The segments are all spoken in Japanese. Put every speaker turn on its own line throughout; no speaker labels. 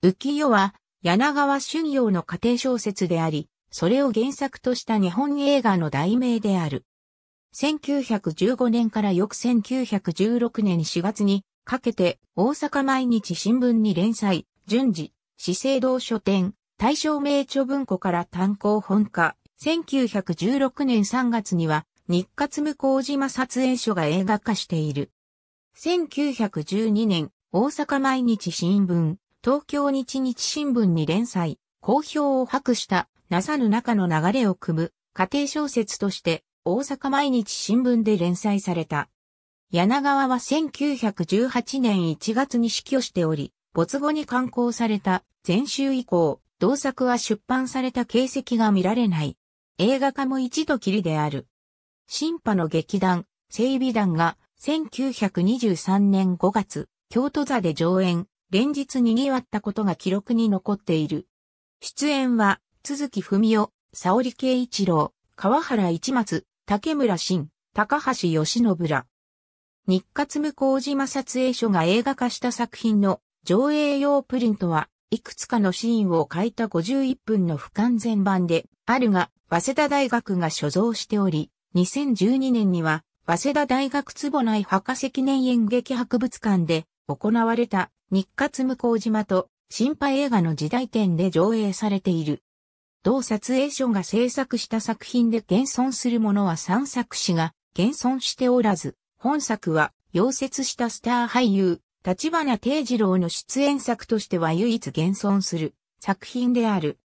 浮世は柳川春陽の家庭小説であり、それを原作とした日本映画の題名である。1915年から翌1916年4月にかけて大阪毎日新聞に連載、順次、資生堂書店、大正名著文庫から単行本化、1916年3月には日活向島撮影所が映画化している。1912年、大阪毎日新聞、東京日日新聞に連載、好評を博したなさぬ中の流れを組む家庭小説として大阪毎日新聞で連載された。柳川は1918年1月に死去しており、没後に刊行された前週以降、同作は出版された形跡が見られない。映画化も一度きりである。新派の劇団、整備団が1923年5月、京都座で上演、連日賑わったことが記録に残っている。出演は、鈴木文夫、沙織圭一郎、川原一松、竹村新、高橋義信ら。日活向島撮影所が映画化した作品の上映用プリントはいくつかのシーンを書いた51分の不完全版であるが、早稲田大学が所蔵しており、2012年には、早稲田大学坪内博士記念演劇博物館で行われた日活向島と新派映画の時代展で上映されている。同撮影所が制作した作品で現存するものは3作詞が現存しておらず、本作は溶接したスター俳優、立花定次郎の出演作としては唯一現存する作品である。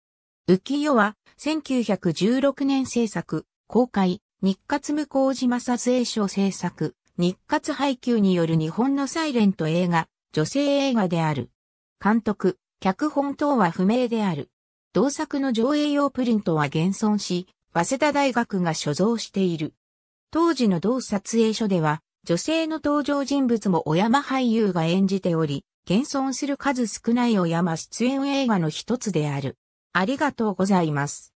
浮世は1916年制作、公開、日活向島撮影所制作、日活配給による日本のサイレント映画、女性映画である。監督、脚本等は不明である。同作の上映用プリントは現存し、早稲田大学が所蔵している。当時の同撮影所では、女性の登場人物も小山俳優が演じており、現存する数少ない小山出演映画の一つである。ありがとうございます。